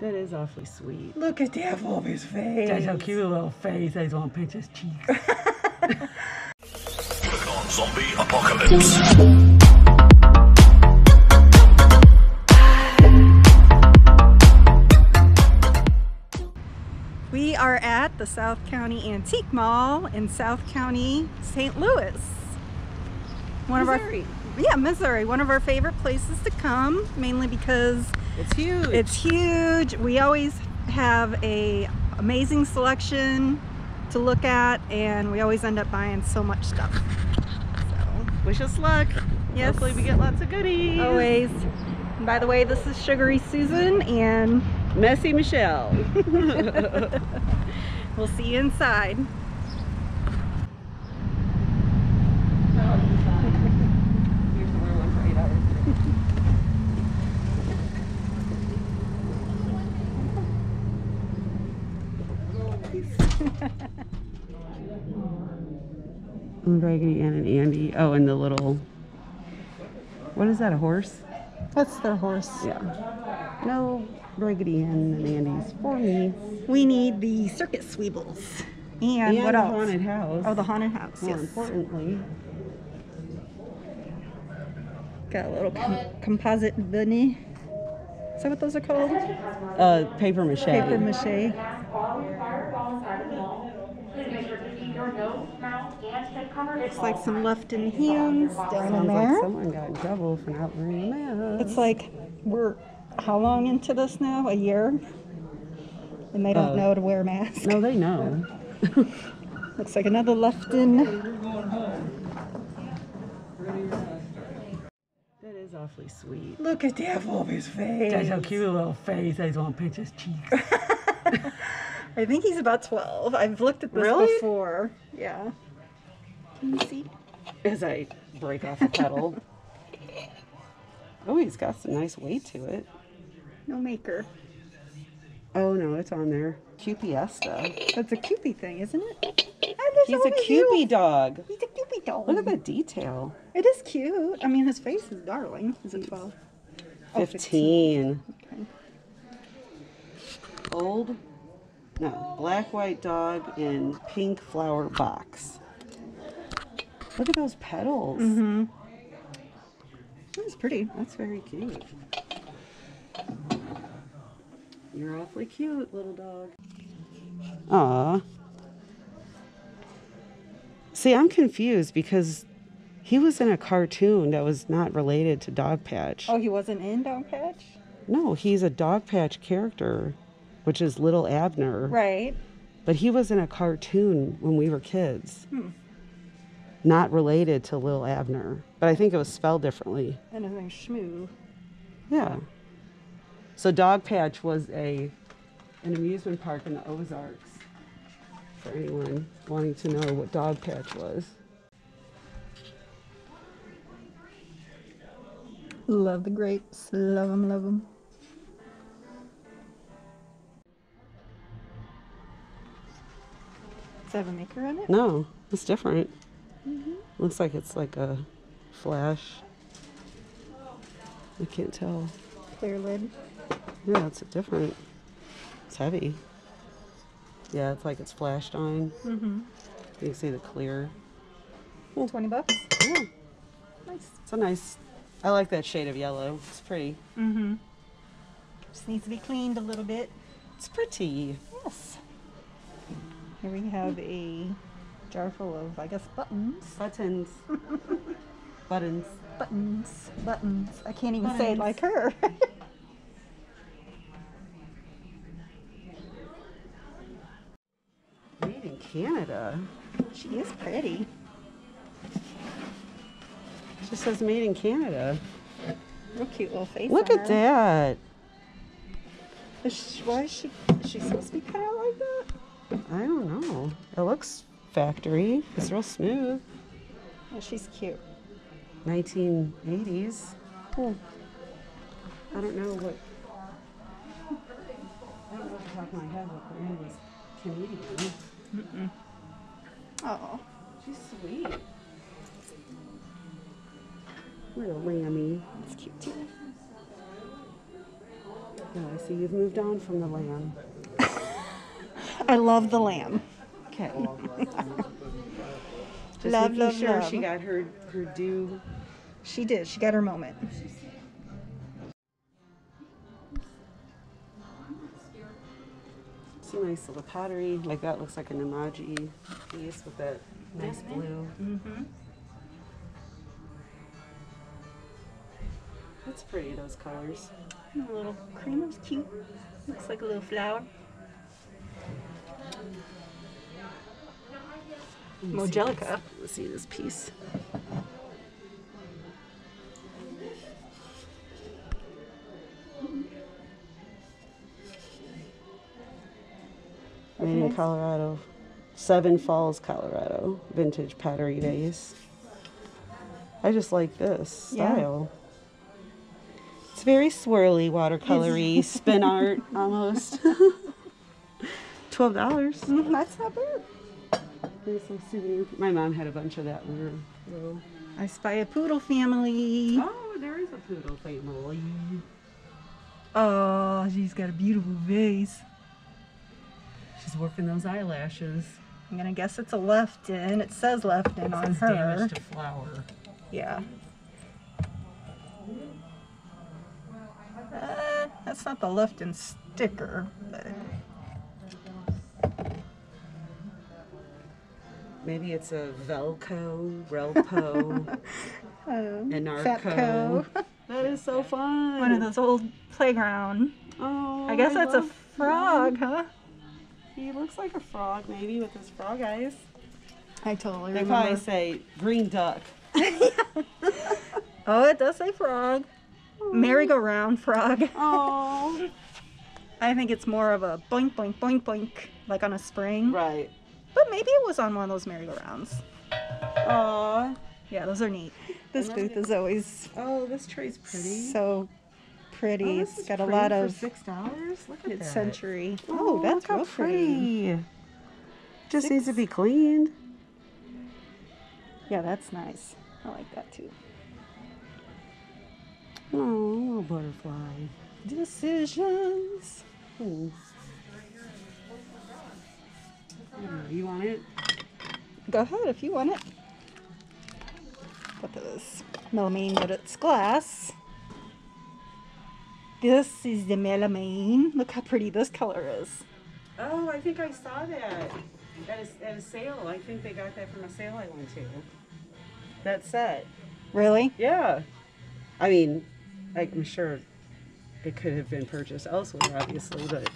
That is awfully sweet. Look at that Bobby's face. That's a cute little face. I just want to pinch his cheeks. Zombie Apocalypse. We are at the South County Antique Mall in South County, St. Louis. One Missouri. of our yeah, Missouri. One of our favorite places to come, mainly because It's huge. it's huge. We always have a amazing selection to look at, and we always end up buying so much stuff. So Wish us luck. Yes. Hopefully we get lots of goodies. always. And by the way, this is Sugary Susan, and Messy Michelle. we'll see you inside. Here's the one for eight hours. Raggedy Ann and Andy. Oh, and the little. What is that? A horse? That's their horse. Yeah. No, Raggedy Ann and Andy's for me. We need the circus Weebles. And, And what else? haunted house. Oh, the haunted house. More yes. importantly. Got a little com- composite bunny. Is that what those are called? Uh, paper mache. Paper mache. Looks like some Lefton hands down in Sounds there. like someone got in trouble for not wearing a mask. It's like we're how long into this now? A year? And they don't Oh. know to wear masks. No, they know. Looks like another Lefton. That is awfully sweet. Look at that Bobby's face. That's a cute little face. I just want to pinch his cheeks. I think he's about 12. I've looked at this Really? before. Yeah. Can you see? As I break off a petal. Oh, he's got some nice weight to it. No maker. Oh no, it's on there. Cupiesta. That's a Cupid thing, isn't it? He's a one of Cupid you. dog. He's a Cupid dog. Look at the detail. It is cute. I mean, his face is darling. Is it 12? Oh, 15. Okay. Old, no, black white dog in pink flower box. Look at those petals. Mm-hmm. That's pretty. That's very cute. You're awfully cute, little dog. Aw. See, I'm confused because he was in a cartoon that was not related to Dog Patch. Oh, he wasn't in Dog Patch? No, he's a Dog Patch character, which is Little Abner. Right. But he was in a cartoon when we were kids. Hmm. Not related to Li'l Abner, but I think it was spelled differently. And his name's Shmoo. Yeah. So Dog Patch was a an amusement park in the Ozarks. For anyone wanting to know what Dog Patch was. Love the grapes. Love them, love them. Does that have a maker on it? No, it's different. Looks like it's like a flash. I can't tell. Clear lid. Yeah, it's a different. It's heavy. Yeah, it's like it's flashed on. Mm-hmm. You can see the clear. 20 bucks. Yeah, Nice. it's a nice. I like that shade of yellow. It's pretty. Mm-hmm. Just needs to be cleaned a little bit. It's pretty. Yes. Here we have a jar full of, I guess, buttons. Buttons. Buttons. Buttons. Buttons. I can't even say it like her. Made in Canada. she is pretty. It just says made in Canada. Real cute little face. Look at her. that. Is she, why is she? Is she supposed to be cut out like that? I don't know. It looks factory. It's real smooth. Oh, she's cute. 1980s. Cool. I don't know what. I don't know off the top of my head what brand was Canadian. Oh, She's sweet. Little lammy. it's cute too. Yeah, I see you've moved on from the lamb. I love the lamb. Okay. Just Love, making love, sure she got her her due. She did. She got her moment. It's a nice little pottery. Like that looks like an emoji piece with that nice blue. Mm-hmm. That's pretty. Those colors. A little cream is cute. Looks like a little flower. Majolica. Let's see this piece. Made in Colorado. Seven Falls, Colorado. Vintage pottery Days. I just like this Yeah. style. It's very swirly, watercolory, spin art almost. Twelve dollars. Mm, that's not bad. There's some souvenir. My mom had a bunch of that when we were little. I spy a poodle family. Oh, there is a poodle family. Oh, she's got a beautiful face. She's working those eyelashes. I'm gonna guess it's a Lefton. It says Lefton on her. damage to flower. Yeah. Uh, that's not the Lefton sticker, but Maybe it's a Velco, Relpo, uh, Inarco. That is so fun. One of those old playground. Oh, I guess that's a frog, huh? He looks like a frog, maybe with his frog eyes. I totally They remember. probably say green duck. Oh, it does say frog. Merry-go-round frog. Oh, I think it's more of a boink, boink, boink, boink, like on a spring. right. But maybe it was on one of those merry-go-rounds. Aw. Yeah, those are neat. This booth is always Oh, this tray's pretty. so pretty. Oh, it's this is got a lot of six dollars. Look at that. mid-century. Oh, Oh, that's look how real pretty. Just needs to be cleaned. Yeah, that's nice. I like that too. Oh, butterfly. Decisions. Cool. Yeah, You want it? Go ahead if you want it. What is this? melamine, but it's glass. This is the melamine. Look how pretty this color is. Oh, I think I saw that at a, at a sale. I think they got that from a sale I went to. That set. Really? Yeah. I mean, I'm sure it could have been purchased elsewhere, obviously, but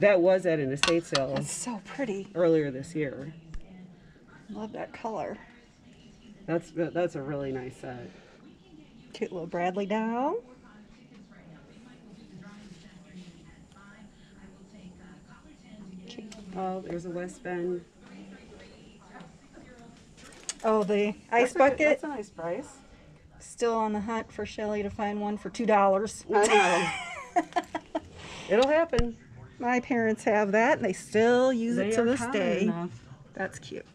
that was at an estate sale It's so pretty. earlier this year. Love that color. That's that's a really nice set. Cute little Bradley doll. Oh, there's a West Bend Oh, the That's ice a- bucket. That's a nice price. Still on the hunt for Shelly to find one for two dollars. I know. It'll happen. My parents have that, and they still use They it to this day. enough. That's cute.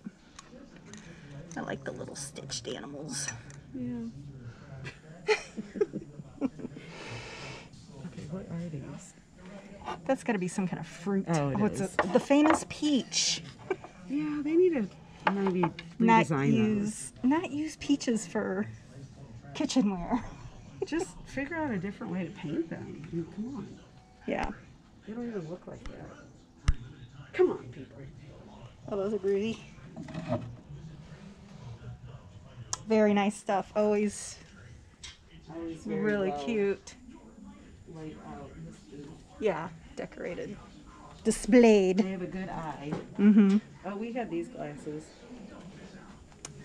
I like the little stitched animals. Yeah. okay, what are these? That's got to be some kind of fruit. Oh, it What's is. it? The famous peach. Yeah, they need to maybe Not use not use peaches for kitchenware. Just figure out a different way to paint them. I mean, come on. Yeah. They don't even look like that. Come on, people. Oh, those are groovy. Very nice stuff. Always Always very really well cute. out. Yeah, decorated. Displayed. They have a good eye. Mm-hmm. Oh, we had these glasses.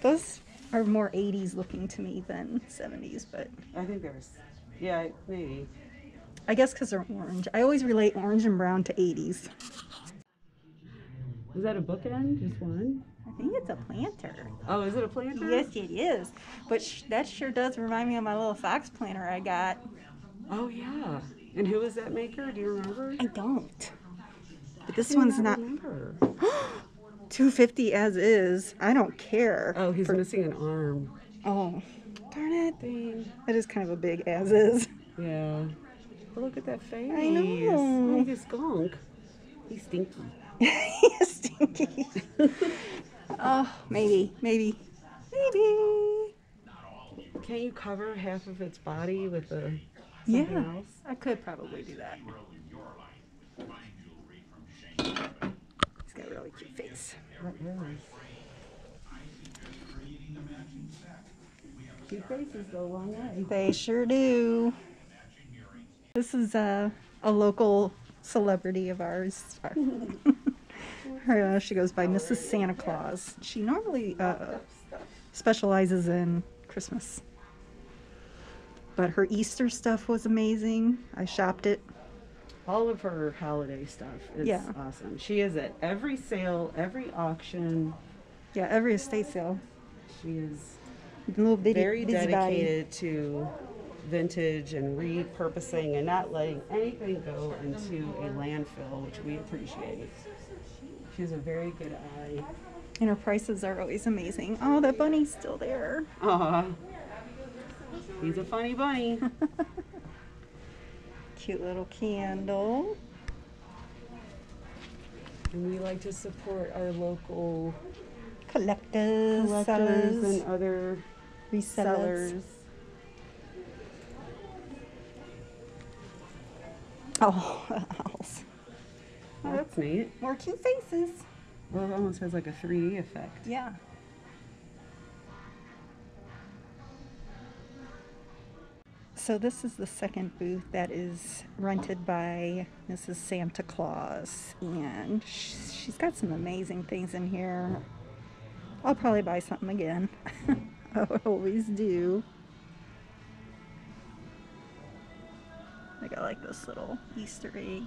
Those are more 80s looking to me than 70s, but I think there's, yeah, maybe. I guess because they're orange. I always relate orange and brown to 80s. Is that a bookend? Just one? I think it's a planter. Oh, is it a planter? Yes, it is. But sh- that sure does remind me of my little fox planter I got. Oh, yeah. And who is that maker? Do you remember? I don't. But this do one's not remember. 250 as is. I don't care. Oh, he's for- missing an arm. Oh, darn it. Dang. That is kind of a big as is. Yeah. Look at that face. I know. He's a skunk. He's stinky. He's Stinky. oh, maybe, maybe, maybe. Can't you cover half of its body with a Yeah, else? I could probably do that. He's got a really cute face. Cute faces go a long way. They sure do. This is a, a local celebrity of ours. Her, uh, she goes by Mrs. Santa Claus. She normally uh, specializes in Christmas. But her Easter stuff was amazing. I shopped it. All of her holiday stuff is Yeah. awesome. She is at every sale, every auction. Yeah, every estate sale. She is Little bitty, very busybody. dedicated to vintage and repurposing and not letting anything go into a landfill, which we appreciate. She has a very good eye. And her prices are always amazing. Oh, that bunny's still there. Aw. He's a funny bunny. Cute little candle. and we like to support our local Collectors, collectors sellers, and other resellers. sellers. Oh, owls. Oh, that's neat. More cute faces. Well, it almost has like a 3D effect. Yeah. So this is the second booth that is rented by Mrs. Santa Claus, and she's got some amazing things in here. I'll probably buy something again. I always do. I like this little Easter egg.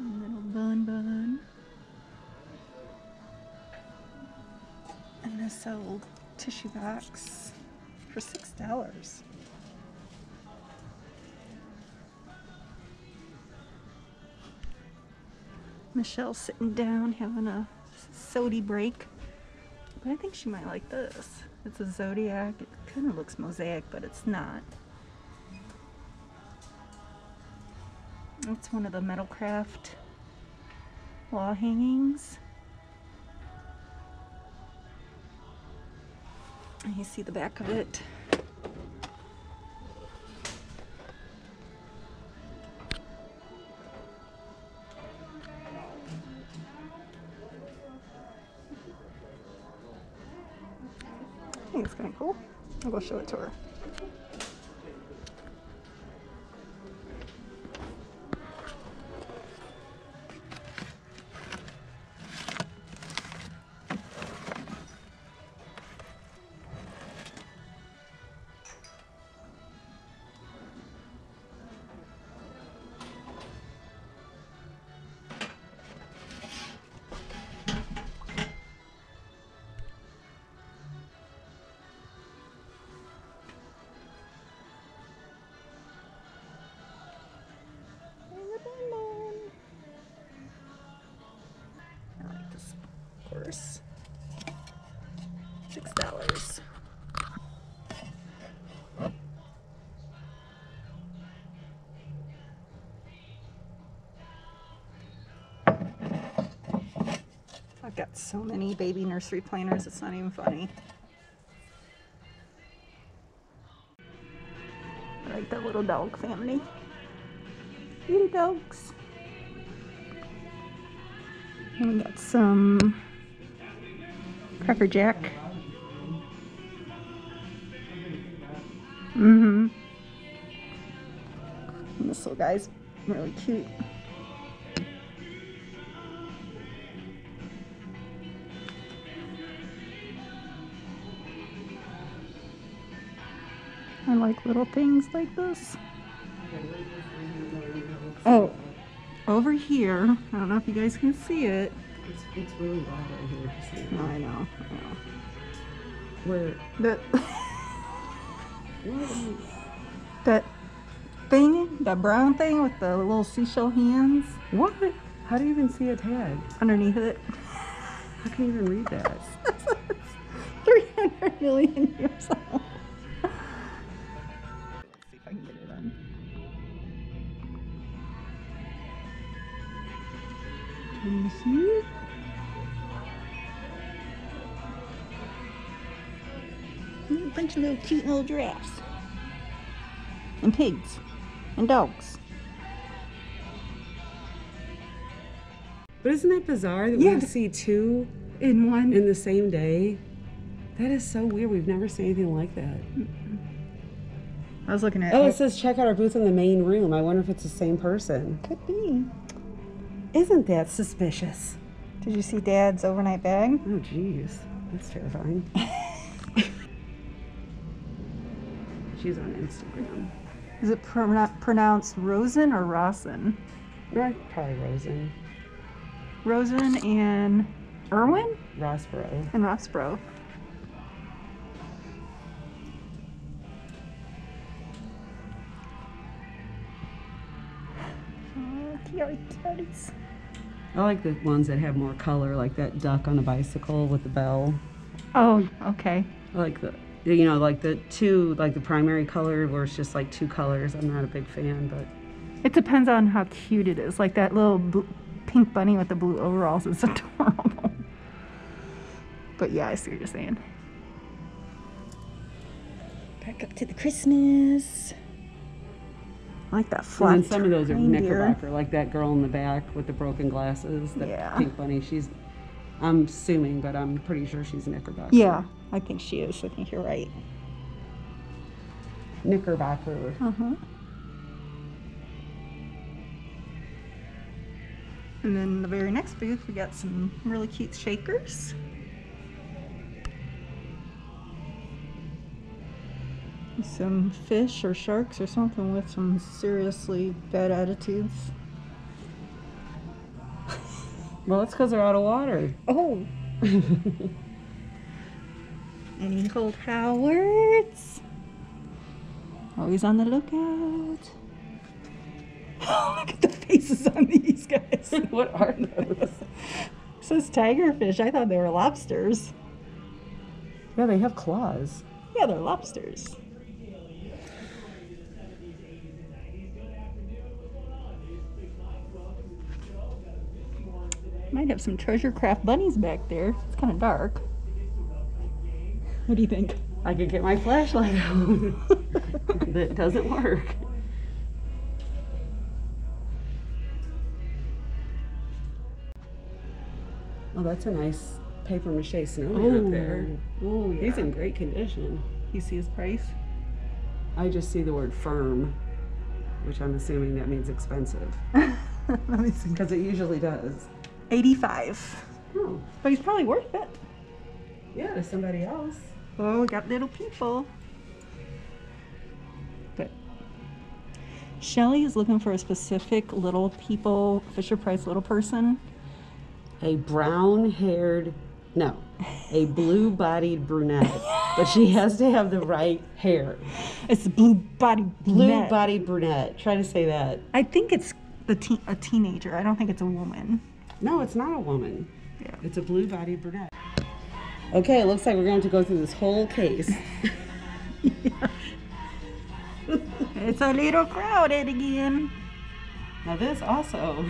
Little bun bun. And this old tissue box for six dollars. Michelle's sitting down having a sody break. But I think she might like this. It's a zodiac. It kind of looks mosaic, but it's not. It's one of the Metalcraft wall hangings. And you see the back of it. I'll show it to her. Got so many baby nursery planners, it's not even funny. I like that little dog family. Little dogs. And we got some Cracker Jack. Mm-hmm. This little guy's really cute. Like little things like this. Oh. oh, over here, I don't know if you guys can see it. It's, it's really loud right here. No. I know. I know. Where? That that thing, that brown thing with the little seashell hands What? How do you even see a tag? underneath it. How can you even read that? 300 million years old. You see? A bunch of little cute little giraffes. And pigs. And dogs. But isn't that bizarre that Yeah. we see two In one. in the same day? That is so weird. We've never seen anything like that. I was looking at Oh, it says check out our booth in the main room. I wonder if it's the same person. Could be. Isn't that suspicious? Did you see Dad's overnight bag? Oh, jeez. That's terrifying. She's on Instagram. Is it pronou- pronounced Rosen or Rosen? Or probably Rosen. Rosen and Irwin Rossborough. and Rossborough. Kitty. I like the ones that have more color, like that duck on a bicycle with the bell. Oh, okay. I like the, you know, like the two, like the primary color where it's just like two colors. I'm not a big fan, but It depends on how cute it is. Like that little bl- pink bunny with the blue overalls is adorable. But yeah, I see what you're saying. Back up to the Christmas. I like that and flat. then some of those are reindeer. knickerbocker, like that girl in the back with the broken glasses, the Yeah. pink bunny. She's, I'm assuming, but I'm pretty sure she's knickerbocker. Yeah, I think she is. I think you're right. Knickerbocker. Uh-huh. And then the very next booth, we got some really cute shakers. Some fish or sharks or something with some seriously bad attitudes. Well, it's because they're out of water. Oh! Any Holt Howards? Always on the lookout. Oh, look at the faces on these guys. what are those? says tigerfish. I thought they were lobsters. Yeah, they have claws. Yeah, they're lobsters. Might have some treasure craft bunnies back there. It's kind of dark. What do you think? I could get my flashlight out. that doesn't work. Oh, that's a nice paper mache snowman up there. Oh, yeah. He's in great condition. You see his price? I just see the word firm, which I'm assuming that means expensive, Let me see. because it usually does. 85. Oh, But he's probably worth it. yeah, to somebody else. Oh, we got little people. But Shelly is looking for a specific little people, Fisher Price little person. A brown haired, no, a blue bodied brunette, but she has to have the right hair. It's a blue body Blue bodied brunette. Try to say that. I think it's the teen, a teenager. I don't think it's a woman. No, it's not a woman. Yeah. It's a blue bodied brunette. Okay, it looks like we're going to go through this whole case. It's a little crowded again. Now this also.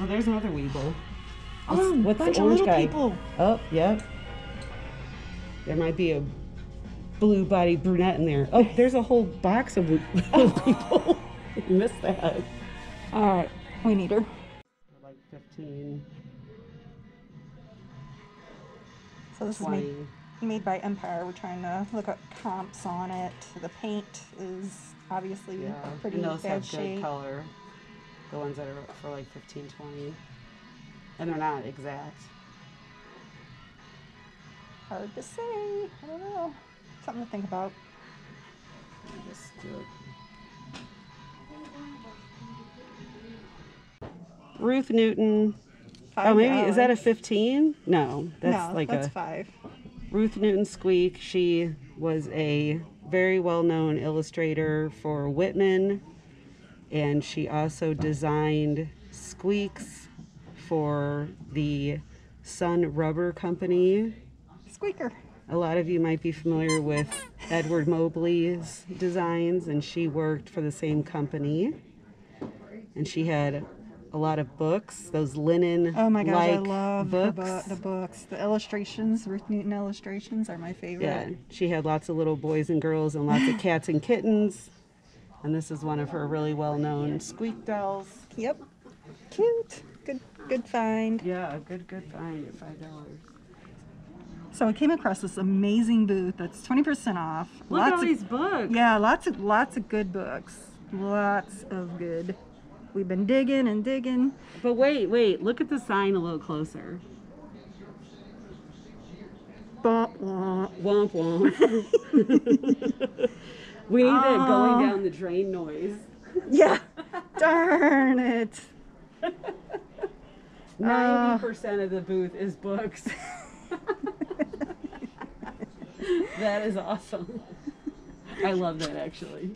Oh, there's another Weeble. Oh, what's the bunch of orange little guy? people. Oh, yep. There might be a blue bodied brunette in there. Oh, there's a whole box of little people. you missed that. All right, we need her. Like 15, So this is made, made by Empire. We're trying to look up comps on it. The paint is obviously Yeah, pretty and those bad have good shape. color. The ones that are for like 15, 20. And they're not exact. Hard to say. I don't know. Something to think about. Let me just do it. Ruth Newton. Oh, five Oh, maybe is that a 15? No, that's no, like that's a five. Ruth Newton Squeak. She was a very well-known illustrator for Whitman, and she also designed squeaks for the Sun Rubber Company. Squeaker. A lot of you might be familiar with Edward Mobley's designs, and she worked for the same company. And she had a lot of books, those linen Oh my gosh, I love the, books. bu- the books. The illustrations, Ruth Newton illustrations, are my favorite. Yeah, she had lots of little boys and girls and lots of cats and kittens. And this is one of her really well-known squeak dolls. Yep. Cute. Good. Good find. Yeah, a good, good find at five dollars. So I came across this amazing booth that's twenty percent off. Look at all of, these books. Yeah, lots of lots of good books. Lots of good. We've been digging and digging. But wait, wait, look at the sign a little closer. Womp. Womp womp. we need that Oh. going down the drain noise. Yeah. Darn it. Ninety percent of the booth is books. that is awesome. I love that actually.